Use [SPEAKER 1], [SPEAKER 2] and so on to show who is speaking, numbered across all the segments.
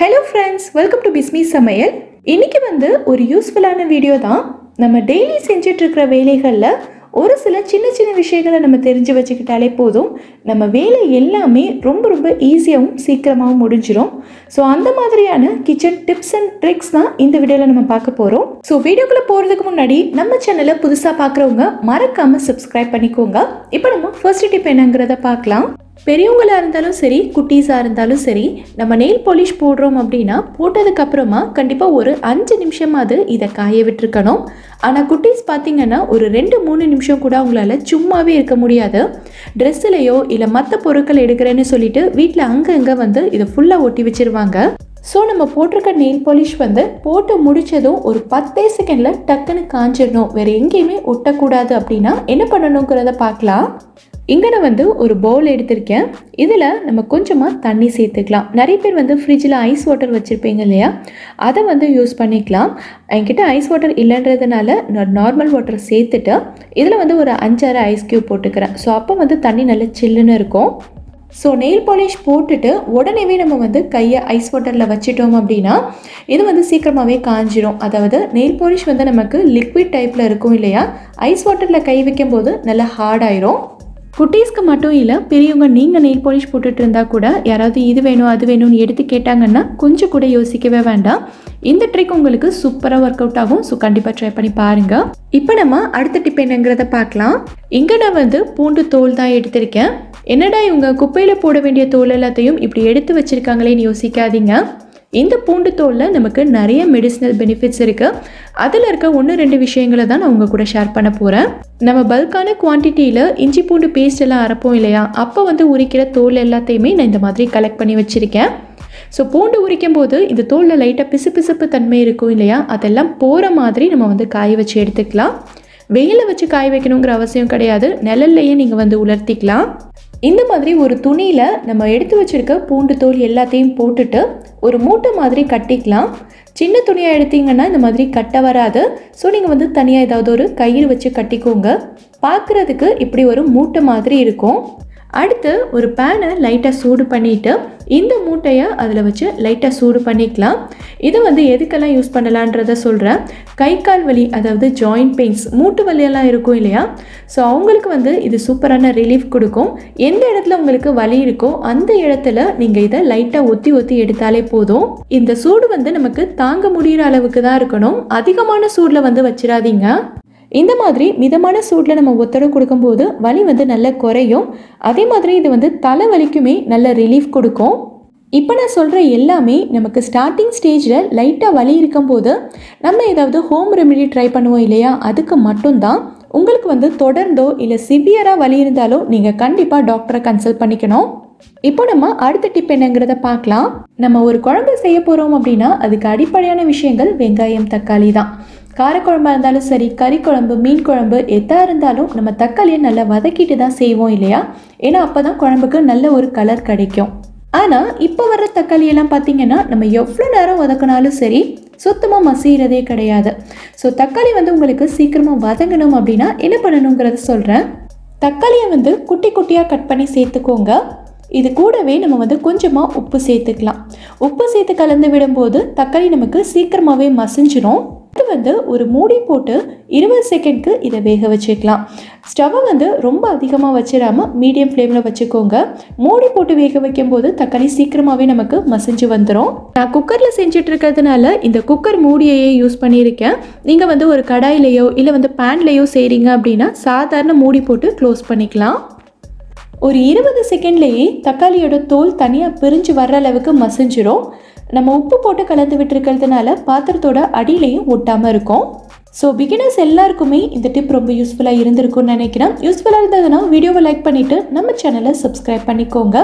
[SPEAKER 1] Hello friends welcome to Bismi சமையல் இன்னைக்கு வந்து ஒரு யூஸ்ஃபுல்லான வீடியோ தான். நம்ம டெய்லி செஞ்சுட்டு இருக்கிற வேலைகளில் ஒரு சில சின்ன சின்ன விஷயங்களை நம்ம தெரிஞ்சு வச்சுக்கிட்டாலே போதும். நம்ம வேலை எல்லாமே ரொம்ப ரொம்ப ஈஸியாகவும் சீக்கிரமாகவும் முடிஞ்சிடும் ஸோ அந்த மாதிரியான கிச்சன் டிப்ஸ் அண்ட் ட்ரிக்ஸ் தான் இந்த வீடியோவில் நம்ம பார்க்க போகிறோம் ஸோ வீடியோக்குள்ளே போகிறதுக்கு முன்னாடி நம்ம சேனலை புதுசாக பார்க்குறவங்க மறக்காமல் சப்ஸ்கிரைப் பண்ணிக்கோங்க. இப்போ நம்ம ஃபர்ஸ்ட் டிப் என்னங்கிறத பார்க்கலாம். பெரியவங்களாக இருந்தாலும் சரி குட்டீஸாக இருந்தாலும் சரி நம்ம நெயில் பாலிஷ் போடுறோம் அப்படின்னா போட்டதுக்கப்புறமா கண்டிப்பாக ஒரு அஞ்சு நிமிஷமாவது இதை காய விட்டுருக்கணும். ஆனால் குட்டீஸ் பார்த்திங்கன்னா ஒரு ரெண்டு மூணு நிமிஷம் கூட அவங்களால சும்மாவே இருக்க முடியாது. ட்ரெஸ்ஸுலையோ இல்லை மற்ற பொருட்கள் எடுக்கிறேன்னு சொல்லிட்டு வீட்டில் அங்கங்கே வந்து இதை ஃபுல்லாக ஒட்டி வச்சிருவாங்க. ஸோ நம்ம போட்டிருக்க நெயில் பாலிஷ் வந்து போட்டு முடிச்சதும் ஒரு பத்தே செகண்டில் டக்குன்னு காஞ்சிடணும். வேறு எங்கேயுமே ஒட்டக்கூடாது அப்படின்னா என்ன பண்ணணுங்கிறத பார்க்கலாம். இங்கே நான் வந்து ஒரு பவுல் எடுத்திருக்கேன். இதில் நம்ம கொஞ்சமாக தண்ணி சேர்த்துக்கலாம். நிறைய பேர் வந்து ஃப்ரிட்ஜில் ஐஸ் வாட்டர் வச்சுருப்பீங்க இல்லையா? அதை வந்து யூஸ் பண்ணிக்கலாம். என்கிட்ட ஐஸ் வாட்டர் இல்லைன்றதுனால நான் நார்மல் வாட்டர் சேர்த்துட்டு இதில் வந்து ஒரு அஞ்சாறு ஐஸ் க்யூப் போட்டுக்கிறேன். ஸோ அப்போ வந்து தண்ணி நல்லா சில்லுன்னு இருக்கும். ஸோ நெயில் பாலிஷ் போட்டுட்டு உடனேவே நம்ம வந்து கையை ஐஸ் வாட்டரில் வச்சிட்டோம் அப்படின்னா இது வந்து சீக்கிரமாகவே காஞ்சிரும். அதாவது நெயில் பாலிஷ் வந்து நமக்கு லிக்விட் டைப்பில் இருக்கும் இல்லையா? ஐஸ் வாட்டரில் கை வைக்கும்போது நல்லா ஹார்ட் ஆயிரும். குட்டீஸ்க்கு மட்டும் இல்லை பெரியவங்க நீங்கள் நெயில் பாலிஷ் போட்டுட்டு இருந்தால் கூட யாராவது இது வேணும் அது வேணும்னு எடுத்து கேட்டாங்கன்னா கொஞ்சம் கூட யோசிக்கவே வேண்டாம். இந்த ட்ரிக் உங்களுக்கு சூப்பராக ஒர்க் அவுட் ஆகும் ஸோ கண்டிப்பாக ட்ரை பண்ணி பாருங்கள் இப்போ நம்ம அடுத்த டிப் என்னங்கிறத பார்க்கலாம். இங்கே நான் வந்து பூண்டு தோல் தான் எடுத்திருக்கேன். என்னடா இவங்க குப்பையில் போட வேண்டிய தோல் எல்லாத்தையும் இப்படி எடுத்து வச்சுருக்காங்களேன்னு யோசிக்காதீங்க. இந்த பூண்டு தோலில் நமக்கு நிறைய மெடிசினல் பெனிஃபிட்ஸ் இருக்குது அதில் இருக்க ஒன்று ரெண்டு விஷயங்களை தான் நான் உங்கள் கூட ஷேர் பண்ண போகிறேன் நம்ம பல்கான குவான்டிட்டியில் இஞ்சி பூண்டு பேஸ்ட் எல்லாம் அரைப்போம் இல்லையா? அப்போ வந்து உரிக்கிற தோல் எல்லாத்தையுமே நான் இந்த மாதிரி கலெக்ட் பண்ணி வச்சுருக்கேன். ஸோ பூண்டு உரிக்கும் போது இந்த தோலில் லைட்டாக பிசு பிசுப்பு தன்மை இருக்கும் இல்லையா? அதெல்லாம் போகிற மாதிரி நம்ம வந்து காய வச்சு எடுத்துக்கலாம். வெயிலில் வச்சு காய வைக்கணுங்கிற அவசியம் கிடையாது. நிழல்லையே நீங்கள் வந்து உலர்த்திக்கலாம். இந்த மாதிரி ஒரு துணியில் நம்ம எடுத்து வச்சுருக்க பூண்டு தோல் எல்லாத்தையும் போட்டுட்டு ஒரு மூட்டை மாதிரி கட்டிக்கலாம். சின்ன துணியாக எடுத்தீங்கன்னா இந்த மாதிரி கட்ட வராது. ஸோ நீங்கள் வந்து தனியாக ஏதாவது ஒரு கயிறு வச்சு கட்டிக்கோங்க. பார்க்குறதுக்கு இப்படி ஒரு மூட்டை மாதிரி இருக்கும். அடுத்து ஒரு பேனை லைட்டாக சூடு பண்ணிவிட்டு இந்த மூட்டையை அதில் வச்சு லைட்டாக சூடு பண்ணிக்கலாம். இதை வந்து எதுக்கெல்லாம் யூஸ் பண்ணலான்றத சொல்கிறேன் கை கால் வலி அதாவது ஜாயிண்ட் பெயின்ஸ் மூட்டு வலியெல்லாம் இருக்கும் இல்லையா? ஸோ அவங்களுக்கு வந்து இது சூப்பரான ரிலீஃப் கொடுக்கும். எந்த இடத்துல உங்களுக்கு வலி இருக்கோ அந்த இடத்துல நீங்கள் இதை லைட்டாக ஒத்தி ஒத்தி எடுத்தாலே போதும். இந்த சூடு வந்து நமக்கு தாங்க முடிகிற அளவுக்கு தான் இருக்கணும். அதிகமான சூடில் வந்து வச்சிடாதீங்க. இந்த மாதிரி மிதமான சூட்டில் நம்ம ஒத்தடை கொடுக்கும்போது வலி வந்து நல்லா குறையும். அதே மாதிரி இது வந்து தலை வலிக்குமே நல்ல ரிலீஃப் கொடுக்கும். இப்போ நான் சொல்கிற எல்லாமே நமக்கு ஸ்டார்டிங் ஸ்டேஜில் லைட்டாக வலி இருக்கும்போது நம்ம ஏதாவது ஹோம் ரெமெடி ட்ரை பண்ணுவோம் இல்லையா? அதுக்கு மட்டும்தான். உங்களுக்கு வந்து தொடர்ந்தோ இல்லை சிவியராக வலி இருந்தாலோ நீங்கள் கண்டிப்பாக டாக்டரை கன்சல்ட் பண்ணிக்கணும். இப்போ நம்ம அடுத்த டிப் என்னங்கிறத பார்க்கலாம். நம்ம ஒரு குழம்பு செய்ய போகிறோம் அப்படின்னா அதுக்கு அடிப்படையான விஷயங்கள் வெங்காயம் தக்காளி தான். காரக்குழம்பாக இருந்தாலும் சரி கறி குழம்பு மீன் குழம்பு எதாக இருந்தாலும் நம்ம தக்காளியை நல்லா வதக்கிட்டு தான் செய்வோம் இல்லையா? ஏன்னா அப்போ தான் குழம்புக்கு நல்ல ஒரு கலர் கிடைக்கும். ஆனால் இப்போ வர்ற தக்காளியெல்லாம் பார்த்தீங்கன்னா நம்ம எவ்வளோ நேரம் வதக்கினாலும் சரி சுத்தமாக மசிகிறதே கிடையாது. ஸோ தக்காளி வந்து உங்களுக்கு சீக்கிரமாக வதங்கணும் அப்படின்னா என்ன பண்ணணுங்கிறத சொல்கிறேன் தக்காளியை வந்து குட்டி குட்டியாக கட் பண்ணி சேர்த்துக்கோங்க. இது கூடவே நம்ம வந்து கொஞ்சமாக உப்பு சேர்த்துக்கலாம். உப்பு சேர்த்து கலந்து விடும்போது தக்காளி நமக்கு சீக்கிரமாகவே மசிஞ்சிடும் இது வந்து ஒரு மூடி போட்டு இருபது செகண்ட்க்கு இதை வேக வச்சுக்கலாம். ஸ்டவ்வை வந்து ரொம்ப அதிகமாக வச்சிடாம மீடியம் ஃப்ளேமில் வச்சுக்கோங்க. மூடி போட்டு வேக வைக்கும்போது தக்காளி சீக்கிரமாகவே நமக்கு மசிஞ்சு வந்துடும் நான் குக்கரில் செஞ்சுட்டு இருக்கிறதுனால இந்த குக்கர் மூடியையே யூஸ் பண்ணியிருக்கேன். நீங்கள் வந்து ஒரு கடாயிலையோ இல்லை வந்து பேன்லேயோ செய்கிறீங்க அப்படின்னா சாதாரண மூடி போட்டு க்ளோஸ் பண்ணிக்கலாம். ஒரு இருபது செகண்ட்லேயே தக்காளியோட தோல் தனியாக பிரிஞ்சு வர்ற அளவுக்கு மசிஞ்சிரும். நம்ம உப்பு போட்டு கலந்து விட்டுருக்கிறதுனால பாத்திரத்தோட அடியிலையும் ஒட்டாமல் இருக்கும். ஸோ பிகினர்ஸ் எல்லாருக்குமே இந்த டிப் ரொம்ப யூஸ்ஃபுல்லாக இருந்திருக்கும்னு நினைக்கிறேன். யூஸ்ஃபுல்லாக இருந்ததுன்னா வீடியோவை லைக் பண்ணிவிட்டு நம்ம சேனலை சப்ஸ்கிரைப் பண்ணிக்கோங்க.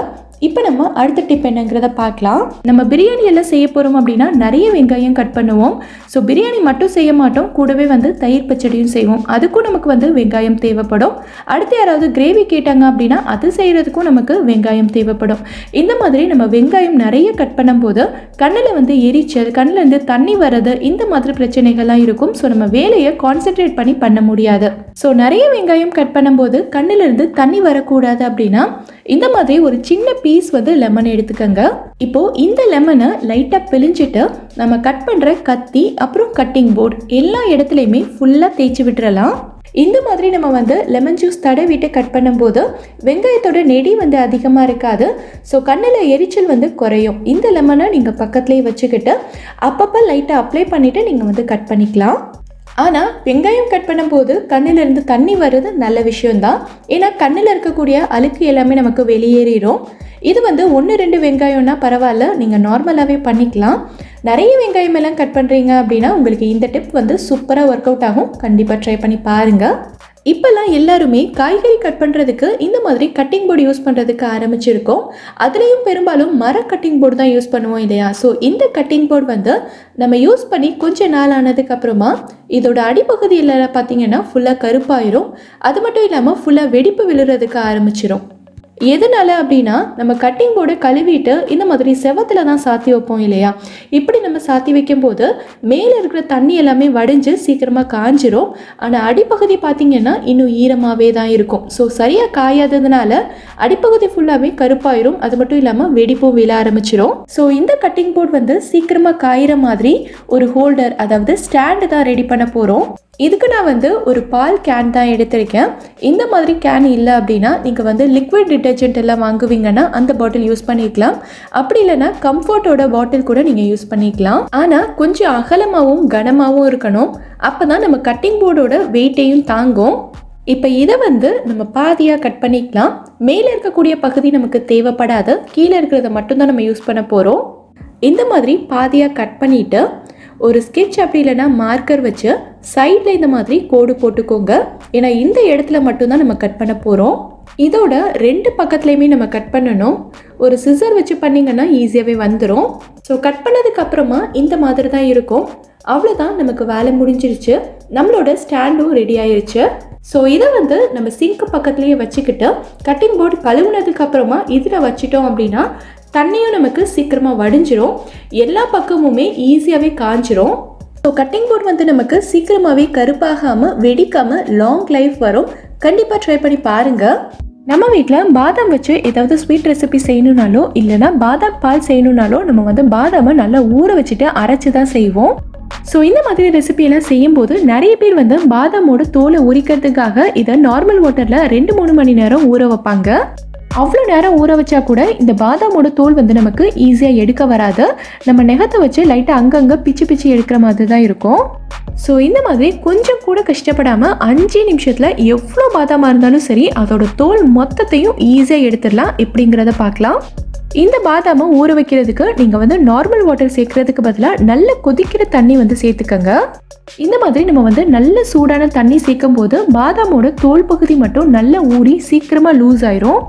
[SPEAKER 1] இப்போ நம்ம அடுத்த டிப் என்னங்கிறத பார்க்கலாம். நம்ம பிரியாணி எல்லாம் செய்ய போகிறோம் அப்படின்னா நிறைய வெங்காயம் கட் பண்ணுவோம். ஸோ பிரியாணி மட்டும் செய்ய மாட்டோம். கூடவே வந்து தயிர் பச்சடியும் செய்வோம். அதுக்கும் நமக்கு வந்து வெங்காயம் தேவைப்படும். அடுத்து யாராவது கிரேவி கேட்டாங்க அப்படின்னா அது செய்கிறதுக்கும் நமக்கு வெங்காயம் தேவைப்படும். இந்த மாதிரி நம்ம வெங்காயம் நிறைய கட் பண்ணும்போது கண்ணில் வந்து எரிச்சல் கண்ணில் இருந்து தண்ணி வர்றது இந்த மாதிரி பிரச்சனைகள்லாம் இருக்கும். ஸோ நம்ம வேலையை கான்சென்ட்ரேட் பண்ணி பண்ண முடியாது. ஸோ நிறைய வெங்காயம் கட் பண்ணும்போது கண்ணிலிருந்து தண்ணி வரக்கூடாது அப்படின்னா இந்த மாதிரி ஒரு சின்ன பீஸ் வந்து லெமன் எடுத்துக்கோங்க. இப்போ இந்த லெமனை லைட்டாக பிழிஞ்சிட்டு நம்ம கட் பண்ணுற கத்தி அப்புறம் கட்டிங் போர்டு எல்லா இடத்துலையுமே ஃபுல்லாக தேய்ச்சி விட்டுறலாம். இந்த மாதிரி நம்ம வந்து லெமன் ஜூஸ் தடவிட்டு கட் பண்ணும்போது வெங்காயத்தோட நெடி வந்து அதிகமாக இருக்காது. ஸோ கண்ணில் எரிச்சல் வந்து குறையும். இந்த லெமனை நீங்கள் பக்கத்துலேயே வச்சுக்கிட்டு அப்பப்போ லைட்டாக அப்ளை பண்ணிவிட்டு நீங்கள் வந்து கட் பண்ணிக்கலாம். ஆனால் வெங்காயம் கட் பண்ணும்போது கண்ணிலிருந்து தண்ணி வர்றது நல்ல விஷயம்தான். ஏன்னா கண்ணில் இருக்கக்கூடிய அழுக்கு எல்லாமே நமக்கு வெளியேறிடும் இது வந்து ஒன்று ரெண்டு வெங்காயம்னா பரவாயில்ல நீங்கள் நார்மலாகவே பண்ணிக்கலாம். நிறைய வெங்காயம் எல்லாம் கட் பண்ணுறீங்க அப்படின்னா உங்களுக்கு இந்த டிப் வந்து சூப்பராக ஒர்க் அவுட் ஆகும். கண்டிப்பாக ட்ரை பண்ணி பாருங்கள் இப்போல்லாம் எல்லாருமே காய்கறி கட் பண்ணுறதுக்கு இந்த மாதிரி கட்டிங் போர்டு யூஸ் பண்ணுறதுக்கு ஆரம்பிச்சிருக்கோம். அதுலேயும் பெரும்பாலும் மர கட்டிங் போர்டு தான் யூஸ் பண்ணுவோம் இல்லையா? ஸோ இந்த கட்டிங் போர்டு வந்து நம்ம யூஸ் பண்ணி கொஞ்ச நாள் ஆனதுக்கப்புறமா இதோட அடிப்பகுதியில் பார்த்தீங்கன்னா ஃபுல்லாக கருப்பாயிரும். அது மட்டும் இல்லாமல் ஃபுல்லாக வெடிப்பு விழுறதுக்கு ஆரம்பிச்சிடும் எதனால அப்படின்னா நம்ம கட்டிங் போர்டு கழுவிட்டு இந்த மாதிரி செவத்தில் தான் சாத்தி வைப்போம் இல்லையா? இப்படி நம்ம சாத்தி வைக்கும்போது மேலே இருக்கிற தண்ணி எல்லாமே வடிஞ்சு சீக்கிரமாக காஞ்சிரும். ஆனால் அடிப்பகுதி பார்த்தீங்கன்னா இன்னும் ஈரமாகவே தான் இருக்கும். ஸோ சரியாக காயாததுனால அடிப்பகுதி ஃபுல்லாகவே கருப்பாயிரும். அது மட்டும் இல்லாமல் வெடிப்பும் விழ ஆரம்பிச்சிரும். ஸோ இந்த கட்டிங் போர்டு வந்து சீக்கிரமாக காயிற மாதிரி ஒரு ஹோல்டர் அதாவது ஸ்டாண்டு தான் ரெடி பண்ண போகிறோம் இதுக்கு நான் வந்து ஒரு பால் கேன் தான் எடுத்திருக்கேன். இந்த மாதிரி கேன் இல்லை அப்படின்னா நீங்கள் வந்து லிக்விட் டிட்டர்ஜென்ட் எல்லாம் வாங்குவீங்கன்னா அந்த பாட்டில் யூஸ் பண்ணிக்கலாம். அப்படி இல்லைன்னா கம்ஃபர்ட்டோட பாட்டில் கூட நீங்கள் யூஸ் பண்ணிக்கலாம். ஆனால் கொஞ்சம் அகலமாகவும் கனமாகவும் இருக்கணும். அப்போ தான் நம்ம கட்டிங் போர்டோட வெயிட்டையும் தாங்கும். இப்போ இதை வந்து நம்ம பாதியாக கட் பண்ணிக்கலாம். மேலே இருக்கக்கூடிய பகுதி நமக்கு தேவைப்படாது. கீழே இருக்கிறத மட்டும்தான் நம்ம யூஸ் பண்ண போகிறோம் இந்த மாதிரி பாதியாக கட் பண்ணிவிட்டு ஒரு ஸ்கெட்ச் அப்படி இல்லைன்னா மார்க்கர் வச்சு சைடில் இந்த மாதிரி கோடு போட்டுக்கோங்க. ஏன்னா இந்த இடத்துல மட்டும்தான் நம்ம கட் பண்ண போகிறோம் இதோட ரெண்டு பக்கத்துலேயுமே நம்ம கட் பண்ணணும். ஒரு சிசர் வச்சு பண்ணிங்கன்னா ஈஸியாகவே வந்துடும் ஸோ கட் பண்ணதுக்கப்புறமா இந்த மாதிரி தான் இருக்கும். அவ்வளோதான் நமக்கு வேலை முடிஞ்சிருச்சு. நம்மளோட ஸ்டாண்டும் ரெடி ஆயிருச்சு. ஸோ இதை வந்து நம்ம சிங்க் பக்கத்துலேயே வச்சுக்கிட்டு கட்டிங் போர்டு கழுவுனதுக்கு அப்புறமா இதில் வச்சிட்டோம் அப்படின்னா தண்ணியும் நமக்கு சீக்கிரமாக வடிஞ்சிரும். எல்லா பக்கமுமே ஈஸியாகவே காஞ்சிரும். ஸோ கட்டிங் போர்டு வந்து நமக்கு சீக்கிரமாகவே கருப்பாகாமல் வெடிக்காமல் லாங் லைஃப் வரும். கண்டிப்பாக ட்ரை பண்ணி பாருங்கள் நம்ம வீட்டில் பாதாம் வச்சு ஏதாவது ஸ்வீட் ரெசிபி செய்யணுனாலோ இல்லைன்னா பாதாம் பால் செய்யணுனாலோ நம்ம வந்து பாதாமை நல்லா ஊற வச்சுட்டு அரைச்சி தான் செய்வோம். ஸோ இந்த மாதிரி ரெசிபியெல்லாம் செய்யும்போது நிறைய பேர் வந்து பாதாமோட தோலை உரிக்கிறதுக்காக இதை நார்மல் வாட்டரில் ரெண்டு மூணு மணி நேரம் ஊற வைப்பாங்க. அவ்வளோ நேரம் ஊற வச்சா கூட இந்த பாதாமோட தோல் வந்து நமக்கு ஈஸியாக எடுக்க வராது. நம்ம நெகத்தை வச்சு லைட்டாக அங்கங்கே பிச்சு பிச்சு எடுக்கிற மாதிரி தான் இருக்கும். ஸோ இந்த மாதிரி கொஞ்சம் கூட கஷ்டப்படாமல் அஞ்சு நிமிஷத்தில் எவ்வளோ பாதாமாக இருந்தாலும் சரி அதோட தோல் மொத்தத்தையும் ஈஸியாக எடுத்துடலாம். எப்படிங்கிறத பார்க்கலாம். இந்த பாதாமை ஊற வைக்கிறதுக்கு நீங்கள் வந்து நார்மல் வாட்டர் சேர்க்கறதுக்கு பதிலாக நல்ல கொதிக்கிற தண்ணி வந்து சேர்த்துக்கங்க. இந்த மாதிரி நம்ம வந்து நல்ல சூடான தண்ணி சேர்க்கும் போது பாதாமோட தோல் பகுதி மட்டும் நல்லா ஊறி சீக்கிரமாக லூஸ் ஆயிரும்.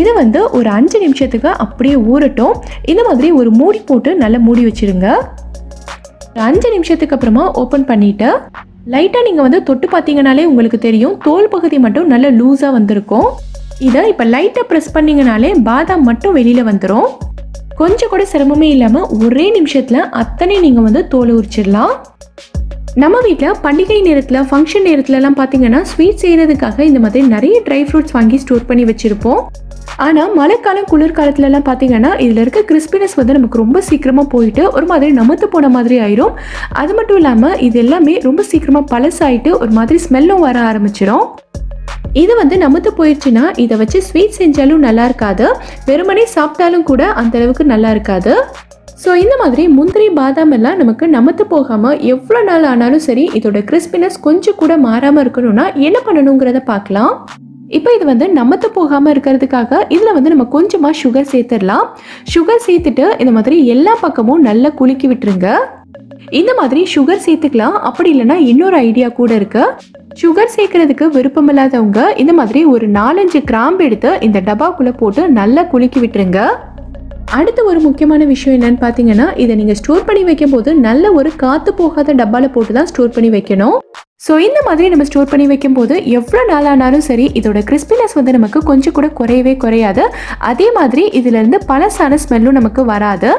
[SPEAKER 1] இது வந்து ஒரு அஞ்சு நிமிஷத்துக்கு அப்படியே ஊறட்டும். இந்த மாதிரி ஒரு மூடி போட்டு நல்லா மூடி வச்சிருங்க. ஒரு அஞ்சு நிமிஷத்துக்கு அப்புறமா ஓப்பன் பண்ணிவிட்டு லைட்டாக நீங்கள் வந்து தொட்டு பார்த்தீங்கனாலே உங்களுக்கு தெரியும். தோல் பகுதி மட்டும் நல்ல லூஸாக வந்திருக்கும். இதை இப்போ லைட்டாக ப்ரெஸ் பண்ணிங்கனாலே பாதாம் மட்டும் வெளியில் வந்துடும் கொஞ்சம் கூட சிரமமே இல்லாமல் ஒரே நிமிஷத்தில் அத்தனை நீங்கள் வந்து தோல் உரிச்சிடலாம். நம்ம வீட்டில் பண்டிகை நேரத்தில் ஃபங்க்ஷன் நேரத்துலலாம் பார்த்தீங்கன்னா ஸ்வீட் செய்கிறதுக்காக இந்த மாதிரி நிறைய ட்ரை ஃப்ரூட்ஸ் வாங்கி ஸ்டோர் பண்ணி வச்சுருப்போம். ஆனால் மழைக்காலம் குளிர்காலத்துலலாம் பார்த்தீங்கன்னா இதில் இருக்க கிறிஸ்பினஸ் வந்து நமக்கு ரொம்ப சீக்கிரமாக போயிட்டு ஒரு மாதிரி நமத்து போன மாதிரி ஆயிரும். அது மட்டும் இல்லாமல் இது எல்லாமே ரொம்ப சீக்கிரமாக பழசாயிட்டு ஒரு மாதிரி ஸ்மெல்லும் வர ஆரம்பிச்சிடும் இது வந்து நமத்து போயிடுச்சுன்னா இதை வச்சு ஸ்வீட் செஞ்சாலும் நல்லா இருக்காது. வெறுமனே சாப்பிட்டாலும் கூட அந்த அளவுக்கு நல்லா இருக்காது. ஸோ இந்த மாதிரி முந்திரி பாதாம் எல்லாம் நமக்கு நமத்து போகாமல் எவ்வளோ நாள் ஆனாலும் சரி இதோட கிறிஸ்பினஸ் கொஞ்சம் கூட மாறாமல் இருக்கணும்னா என்ன பண்ணணுங்கிறத பார்க்கலாம் இப்போ இது வந்து நமத்து போகாமல் இருக்கிறதுக்காக இதில் வந்து நம்ம கொஞ்சமாக சுகர் சேர்த்துடலாம். சுகர் சேர்த்துட்டு இந்த மாதிரி எல்லா பக்கமும் நல்லா குலுக்கி விட்டுருங்க. இந்த மாதிரி சுகர் சேர்த்துக்கலாம். அப்படி இல்லைன்னா இன்னொரு ஐடியா கூட இருக்கு. சுகர் சேர்க்கறதுக்கு விருப்பம் இல்லாதவங்க இந்த மாதிரி ஒரு நாலஞ்சு கிராம்பு எடுத்து இந்த டப்பாக்குள்ளே போட்டு நல்லா குலுக்கி விட்டுருங்க. அடுத்து ஒரு முக்கியமான விஷயம் என்னன்னு பார்த்தீங்கன்னா இதை நீங்கள் ஸ்டோர் பண்ணி வைக்கும் போது நல்ல ஒரு காற்று போகாத டப்பாவில் போட்டு தான் ஸ்டோர் பண்ணி வைக்கணும். ஸோ இந்த மாதிரி நம்ம ஸ்டோர் பண்ணி வைக்கும்போது எவ்வளோ நாளானாலும் சரி இதோட கிறிஸ்பினஸ் வந்து நமக்கு கொஞ்சம் கூட குறையவே குறையாது. அதே மாதிரி இதிலிருந்து பழசான ஸ்மெல்லும் நமக்கு வராது.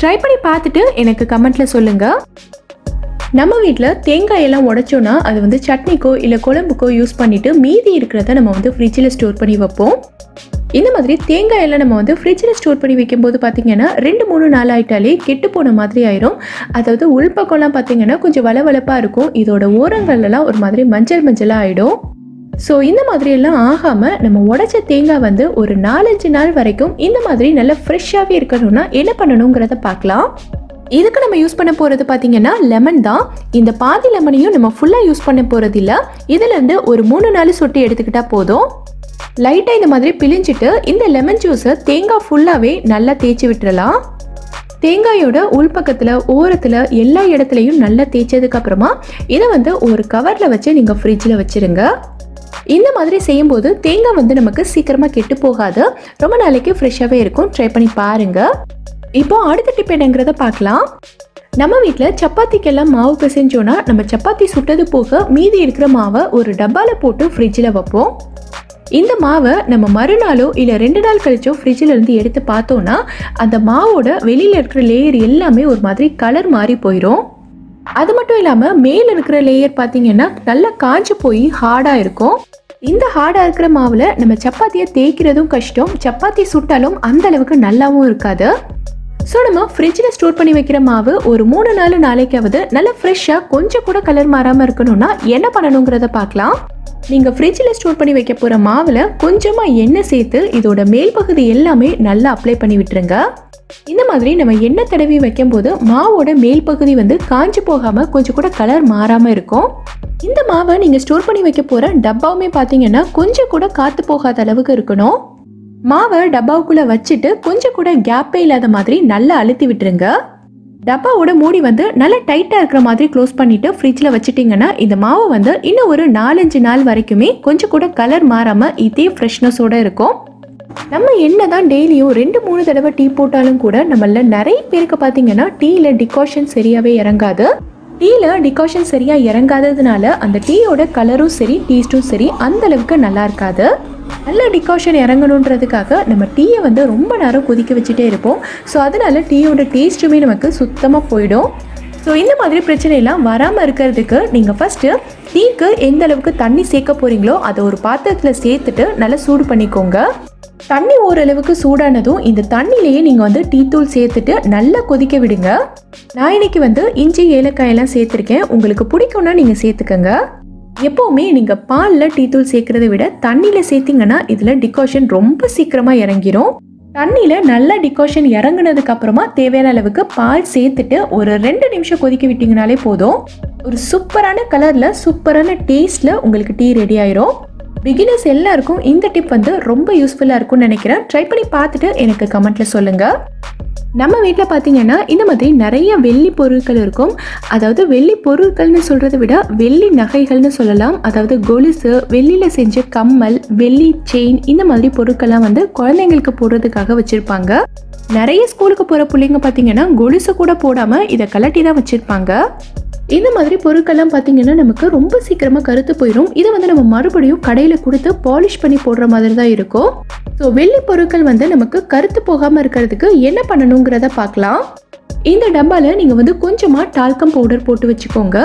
[SPEAKER 1] ட்ரை பண்ணி பார்த்துட்டு எனக்கு கமெண்ட்டில் சொல்லுங்கள் நம்ம வீட்டில் தேங்காயெல்லாம் உடைச்சோன்னா அது வந்து சட்னிக்கோ இல்லை குழம்புக்கோ யூஸ் பண்ணிவிட்டு மீதி இருக்கிறத நம்ம வந்து ஃப்ரிட்ஜில் ஸ்டோர் பண்ணி வைப்போம். இந்த மாதிரி தேங்காயெல்லாம் நம்ம வந்து ஃப்ரிட்ஜில் ஸ்டோர் பண்ணி வைக்கும்போது பார்த்தீங்கன்னா ரெண்டு மூணு நாள் ஆயிட்டாலே கெட்டு போன மாதிரி ஆயிரும். அதாவது உள்பக்கம்லாம் பார்த்தீங்கன்னா கொஞ்சம் வளவளப்பாக இருக்கும். இதோட ஓரங்கள்லாம் ஒரு மாதிரி மஞ்சள் மஞ்சளாக ஆயிடும். ஸோ இந்த மாதிரியெல்லாம் ஆகாமல் நம்ம உடச்ச தேங்காய் வந்து ஒரு நாலஞ்சு நாள் வரைக்கும் இந்த மாதிரி நல்லா ஃப்ரெஷ்ஷாகவே இருக்கணும்னா என்ன பண்ணணுங்கிறத பார்க்கலாம் இதுக்கு நம்ம யூஸ் பண்ண போகிறது பார்த்தீங்கன்னா லெமன் தான். இந்த பாதி லெமனையும் நம்ம ஃபுல்லாக யூஸ் பண்ண போகிறது இல்லை. இதுலேருந்து ஒரு மூணு நாள் சொட்டு எடுத்துக்கிட்டால் போதும். லைட்டாக இந்த மாதிரி பிழிஞ்சிட்டு இந்த லெமன் ஜூஸை தேங்காய் ஃபுல்லாகவே நல்லா தேய்ச்சி விட்டுறலாம். தேங்காயோட உள்பக்கத்தில் ஓரத்தில் எல்லா இடத்துலையும் நல்லா தேய்ச்சதுக்கப்புறமா இதை வந்து ஒரு கவரில் வச்சு நீங்கள் ஃப்ரிட்ஜில் வச்சுருங்க. இந்த மாதிரி செய்யும்போது தேங்காய் வந்து நமக்கு சீக்கிரமாக கெட்டு போகாது. ரொம்ப நாளைக்கு ஃப்ரெஷ்ஷாகவே இருக்கும். ட்ரை பண்ணி பாருங்கள் இப்போ அடுத்த டிப் என்னங்கிறத பார்க்கலாம். நம்ம வீட்டில் சப்பாத்திக்கெல்லாம் மாவு பிசைஞ்சோன்னா நம்ம சப்பாத்தி சுட்டது போக மீதி இருக்கிற மாவை ஒரு டப்பாவில் போட்டு ஃப்ரிட்ஜில் வைப்போம். இந்த மாவை நம்ம மறுநாளோ இல்லை ரெண்டு நாள் கழிச்சோ ஃப்ரிட்ஜில் இருந்து எடுத்து பார்த்தோன்னா அந்த மாவோட வெளியில் இருக்கிற லேயர் எல்லாமே ஒரு மாதிரி கலர் மாறி போயிடும் அது மட்டும் இல்லாமல் மேலே இருக்கிற லேயர் பார்த்தீங்கன்னா நல்லா காஞ்சு போய் ஹார்டாக இருக்கும். இந்த ஹார்டாக இருக்கிற மாவில் நம்ம சப்பாத்தியை தேய்க்கிறதும் கஷ்டம். சப்பாத்தி சுட்டாலும் அந்த அளவுக்கு நல்லாவும் இருக்காது. ஸோ நம்ம ஃப்ரிட்ஜில் ஸ்டோர் பண்ணி வைக்கிற மாவு ஒரு மூணு நாலு நாளைக்காவது நல்லா ஃப்ரெஷ்ஷாக கொஞ்சம் கூட கலர் மாறாமல் இருக்கணும்னா என்ன பண்ணணுங்கிறத பார்க்கலாம். நீங்கள் ஃப்ரிட்ஜில் ஸ்டோர் பண்ணி வைக்க போகிற மாவில் கொஞ்சமாக எண்ணெய் சேர்த்து இதோட மேல் பகுதி எல்லாமே நல்லா அப்ளை பண்ணி விட்டுருங்க. இந்த மாதிரி நம்ம எண்ணெய் தடவி வைக்கும்போது மாவோட மேல் பகுதி வந்து காஞ்சி போகாமல் கொஞ்சம் கூட கலர் மாறாமல் இருக்கும். இந்த மாவை நீங்கள் ஸ்டோர் பண்ணி வைக்க போகிற டப்பாவுமே பார்த்தீங்கன்னா கொஞ்சம் கூட காற்று போகாத அளவுக்கு இருக்கணும். மாவை டப்பாவுக்குள்ளே வச்சுட்டு கொஞ்சம் கூட கேப்பே இல்லாத மாதிரி நல்லா அழுத்தி விட்டுருங்க. டப்பாவோட மூடி வந்து நல்லா டைட்டாக இருக்கிற மாதிரி க்ளோஸ் பண்ணிட்டு ஃப்ரிட்ஜில் வச்சுட்டிங்கன்னா இந்த மாவு வந்து இன்னும் ஒரு நாலஞ்சு நாள் வரைக்குமே கொஞ்சம் கூட கலர் மாறாமல் இதே ஃப்ரெஷ்னஸோடு இருக்கும். நம்ம என்ன தான் டெய்லியும் ரெண்டு மூணு தடவை டீ போட்டாலும் கூட நம்மள நிறைய பேருக்கு பார்த்தீங்கன்னா டீயில் டிகாஷன் சரியாகவே இறங்காது. டீயில் டிகாஷன் சரியாக இறங்காததுனால அந்த டீயோட கலரும் சரி டேஸ்ட்டும் சரி அந்த அளவுக்கு நல்லா இருக்காது. நல்ல டிகாஷன் இறங்கணுன்றதுக்காக நம்ம டீயை வந்து ரொம்ப நேரம் கொதிக்க வச்சுட்டே இருப்போம். ஸோ அதனால் டீயோட டேஸ்ட்டுமே நமக்கு சுத்தமாக போயிடும். ஸோ இந்த மாதிரி பிரச்சனையெல்லாம் வராமல் இருக்கிறதுக்கு நீங்கள் ஃபஸ்ட்டு டீக்கு எந்த அளவுக்கு தண்ணி சேர்க்க போகிறீங்களோ அதை ஒரு பாத்திரத்தில் சேர்த்துட்டு நல்லா சூடு பண்ணிக்கோங்க. தண்ணி ஓரளவுக்கு சூடானதும் இந்த தண்ணியிலேயே நீங்கள் வந்து டீ தூள் சேர்த்துட்டு நல்லா கொதிக்க விடுங்க. நான் இன்னைக்கு வந்து இஞ்சி ஏலக்காயெல்லாம் சேர்த்துருக்கேன். உங்களுக்கு பிடிக்கும்னா நீங்கள் சேர்த்துக்கங்க. எப்போவுமே நீங்கள் பாலில் டீ தூள் சேர்க்கறத விட தண்ணியில் சேர்த்திங்கன்னா இதில் டிகாஷன் ரொம்ப சீக்கிரமாக இறங்கிரும். தண்ணியில் நல்லா டிகாஷன் இறங்கினதுக்கு அப்புறமா தேவையான அளவுக்கு பால் சேர்த்துட்டு ஒரு ரெண்டு நிமிஷம் கொதிக்க விட்டிங்கனாலே போதும். ஒரு சூப்பரான கலரில் சூப்பரான டேஸ்ட்டில் உங்களுக்கு டீ ரெடி ஆயிரும். பிகினர்ஸ் எல்லாருக்கும் இந்த டிப் வந்து ரொம்ப யூஸ்ஃபுல்லாக இருக்கும்னு நினைக்கிறேன். ட்ரை பண்ணி பார்த்துட்டு எனக்கு கமெண்ட்டில் சொல்லுங்கள் நம்ம வீட்டில் பார்த்தீங்கன்னா இந்த மாதிரி நிறைய வெள்ளி பொருட்கள் இருக்கும். அதாவது வெள்ளி பொருட்கள்னு சொல்கிறத விட வெள்ளி நகைகள்னு சொல்லலாம். அதாவது கொலுசு வெள்ளியில் செஞ்ச கம்மல் வெள்ளி செயின் இந்த மாதிரி பொருட்கள்லாம் வந்து குழந்தைங்களுக்கு போடுறதுக்காக வச்சுருப்பாங்க. நிறைய ஸ்கூலுக்கு போகிற பிள்ளைங்க பார்த்தீங்கன்னா கொலுசு கூட போடாமல் இதை கலட்டி தான் வச்சுருப்பாங்க. இந்த மாதிரி பொருட்கள்லாம் பார்த்தீங்கன்னா நமக்கு ரொம்ப சீக்கிரமாக கருத்து போயிடும் இதை வந்து நம்ம மறுபடியும் கடையில் கொடுத்து பாலிஷ் பண்ணி போடுற மாதிரி தான் இருக்கும். ஸோ வெள்ளி பொருட்கள் வந்து நமக்கு கருத்து போகாமல் இருக்கிறதுக்கு என்ன பண்ணணுங்கிறத பார்க்கலாம். இந்த டப்பாவில் நீங்கள் வந்து கொஞ்சமாக டால்கம் பவுடர் போட்டு வச்சுக்கோங்க.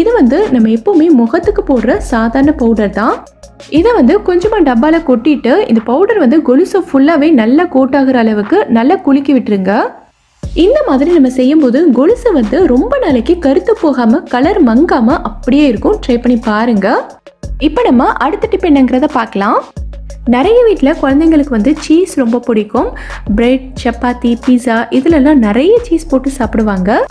[SPEAKER 1] இது வந்து நம்ம எப்போவுமே முகத்துக்கு போடுற சாதாரண பவுடர் தான். இதை வந்து கொஞ்சமாக டப்பாவில் கொட்டிட்டு இந்த பவுடர் வந்து கொலுசை ஃபுல்லாகவே நல்லா கோட்டாகிற அளவுக்கு நல்லா குலுக்கி விட்டுருங்க. இந்த மாதிரி நம்ம செய்யும்போது கொலுசு வந்து ரொம்ப நாளைக்கு கருத்து போகாமல் கலர் மங்காமல் அப்படியே இருக்கும். ட்ரை பண்ணி பாருங்க. இப்போ நம்ம அடுத்த டிப் என்னங்கிறத பார்க்கலாம். நிறைய வீட்டில் குழந்தைங்களுக்கு வந்து சீஸ் ரொம்ப பிடிக்கும். பிரெட் சப்பாத்தி பீஸா இதிலெல்லாம் நிறைய சீஸ் போட்டு சாப்பிடுவாங்க.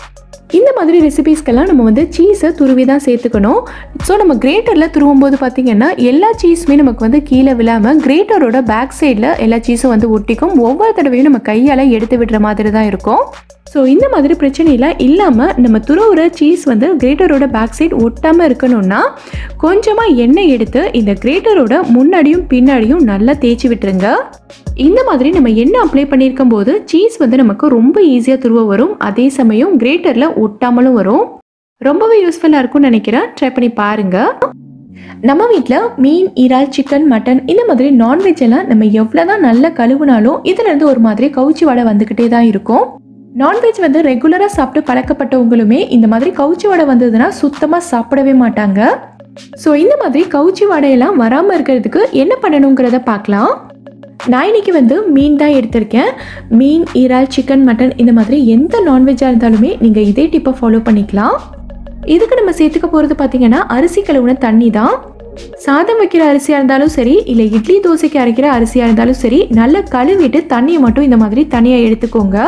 [SPEAKER 1] இந்த மாதிரி ரெசிபீஸ்க்கெல்லாம் நம்ம வந்து சீஸை துருவி தான் சேர்த்துக்கணும். ஸோ நம்ம கிரேட்டரில் துருவும் போது பார்த்திங்கன்னா எல்லா சீஸுமே நமக்கு வந்து கீழே விழாமல் கிரேட்டரோட பேக் சைடில் எல்லா சீஸும் வந்து ஒட்டிக்கும். ஒவ்வொரு தடவையும் நம்ம கையால் எடுத்து விடுற மாதிரி தான் இருக்கும். ஸோ இந்த மாதிரி பிரச்சனையெல்லாம் இல்லாமல் நம்ம துருவுற சீஸ் வந்து கிரேட்டரோட பேக் சைட் ஒட்டாமல் இருக்கணும்னா கொஞ்சமாக எண்ணெய் எடுத்து இந்த கிரேட்டரோட முன்னாடியும் பின்னாடியும் நல்லா தேய்ச்சி விட்டுருங்க. இந்த மாதிரி நம்ம எண்ணெய் அப்ளை பண்ணியிருக்கும் போது சீஸ் வந்து நமக்கு ரொம்ப ஈஸியாக துருவ வரும். அதே சமயம் கிரேட்டரில் ஒட்டாமலும் வரும். ரொம்பவே யூஸ்ஃபுல்லாக இருக்கும்னு நினைக்கிறேன். ட்ரை பண்ணி பாருங்கள் நம்ம வீட்டில் மீன் இறால் சிக்கன் மட்டன் இந்த மாதிரி நான்வெஜ் எல்லாம் நம்ம எவ்வளோ தான் நல்லா கழுவுனாலும் இதுலேருந்து ஒரு மாதிரி கவுச்சி வடை வந்துக்கிட்டே தான் இருக்கும். நான்வெஜ் வந்து ரெகுலராக சாப்பிட்டு பழக்கப்பட்டவங்களுமே இந்த மாதிரி கவுச்சி வடை வந்ததுன்னா சுத்தமாக சாப்பிடவே மாட்டாங்க. ஸோ இந்த மாதிரி கவுச்சி வடையெல்லாம் வராமல் இருக்கிறதுக்கு என்ன பண்ணணுங்கிறத பார்க்கலாம். நான் இன்னைக்கு வந்து மீன் தான் எடுத்திருக்கேன். மீன் இறால் சிக்கன் மட்டன் இந்த மாதிரி எந்த நான்வெஜ்ஜாக இருந்தாலுமே நீங்கள் இதே டிப்பை ஃபாலோ பண்ணிக்கலாம். இதுக்கு நம்ம சேர்த்துக்க போகிறது பார்த்தீங்கன்னா அரிசி கழுவுன தண்ணி தான். சாதம் வைக்கிற அரிசியாக இருந்தாலும் சரி இல்லை இட்லி தோசைக்கு அரைக்கிற அரிசியாக இருந்தாலும் சரி நல்லா கழுவிட்டு தண்ணியை மட்டும் இந்த மாதிரி தனியாக எடுத்துக்கோங்க.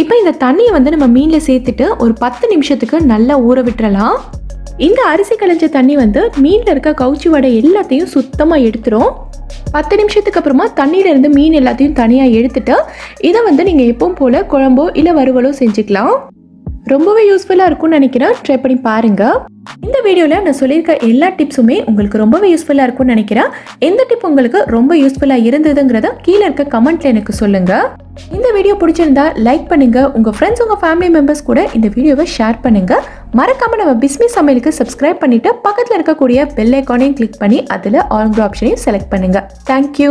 [SPEAKER 1] இப்போ இந்த தண்ணியை வந்து நம்ம மீனில் சேர்த்துட்டு ஒரு பத்து நிமிஷத்துக்கு நல்லா ஊற விட்டுறலாம். இந்த அரிசி களைஞ்ச தண்ணி வந்து மீனில் இருக்க கவுச்சி வடை எல்லாத்தையும் சுத்தமாக எடுத்துரும். பத்து நிமிஷத்துக்கு அப்புறமா தண்ணியில இருந்து மீன் எல்லாத்தையும் தனியாக எடுத்துட்டு இதை வந்து நீங்கள் எப்பவும் போல் குழம்போ இல்லை வறுவலோ செஞ்சுக்கலாம். ரொம்பவே யூஸ்ஃபுல்லாக இருக்கும்னு நினைக்கிறேன். ட்ரை பண்ணி பாருங்கள் இந்த வீடியோவில் நான் சொல்லியிருக்க எல்லா டிப்ஸுமே உங்களுக்கு ரொம்பவே யூஸ்ஃபுல்லாக இருக்கும்னு நினைக்கிறேன். எந்த டிப் உங்களுக்கு ரொம்ப யூஸ்ஃபுல்லாக இருந்ததுங்கிறத கீழே இருக்க கமெண்ட்ல எனக்கு சொல்லுங்கள் இந்த வீடியோ பிடிச்சிருந்தா லைக் பண்ணுங்க. உங்கள் ஃப்ரெண்ட்ஸ் உங்கள் ஃபேமிலி மெம்பர்ஸ் கூட இந்த வீடியோவை ஷேர் பண்ணுங்க. மறக்காம நம்ம பிஸ்மி சமையலுக்கு சப்ஸ்கிரைப் பண்ணிட்டு பக்கத்தில் இருக்கக்கூடிய பெல் ஐக்கானையும் கிளிக் பண்ணி அதில் ஆல் ஆப்ஷனையும் செலக்ட் பண்ணுங்க. Thank you